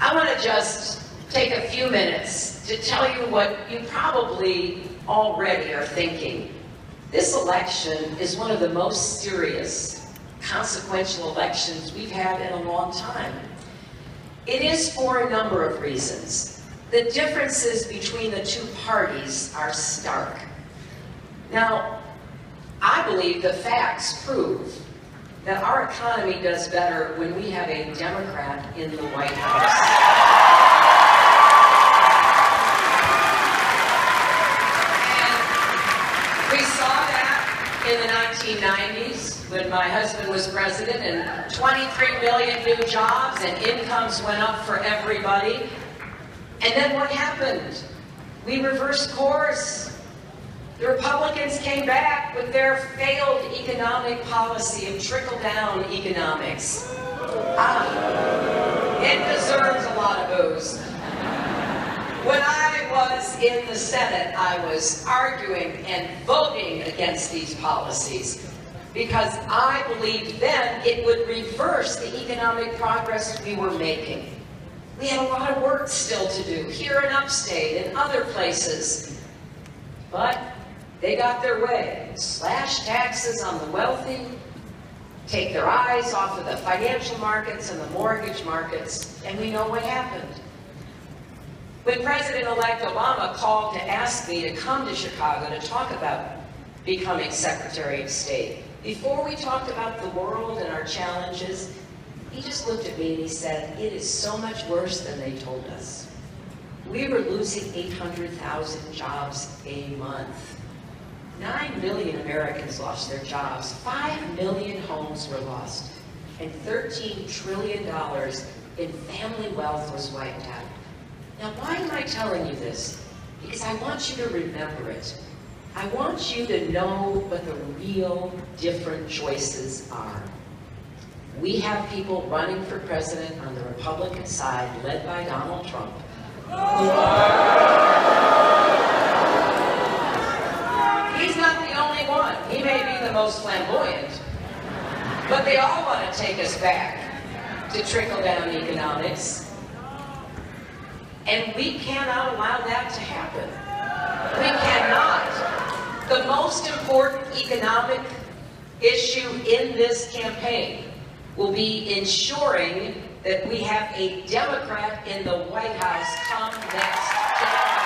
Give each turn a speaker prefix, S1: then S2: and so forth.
S1: I want to just take a few minutes to tell you what you probably already are thinking. This election is one of the most serious, consequential elections we've had in a long time. It is for a number of reasons. The differences between the two parties are stark. Now, I believe the facts prove that our economy does better when we have a Democrat in the White House. And we saw that in the 1990s when my husband was president and 23 million new jobs and incomes went up for everybody. And then what happened? We reversed course. The Republicans came back with their failed economic policy of trickle-down economics. Ah, it deserves a lot of boos. When I was in the Senate, I was arguing and voting against these policies because I believed then it would reverse the economic progress we were making. We had a lot of work still to do here in upstate and other places. But they got their way. Slash taxes on the wealthy, take their eyes off of the financial markets and the mortgage markets, and we know what happened. When President-elect Obama called to ask me to come to Chicago to talk about becoming Secretary of State, before we talked about the world and our challenges, he just looked at me and he said, it is so much worse than they told us. We were losing 800,000 jobs a month. Nine million Americans lost their jobs. Five million homes were lost. And $13 trillion in family wealth was wiped out. Now, why am I telling you this? Because I want you to remember it. I want you to know what the real different choices are. We have people running for president on the Republican side, led by Donald Trump, not the only one. He may be the most flamboyant, but they all want to take us back to trickle-down economics. And we cannot allow that to happen. We cannot. The most important economic issue in this campaign will be ensuring that we have a Democrat in the White House come next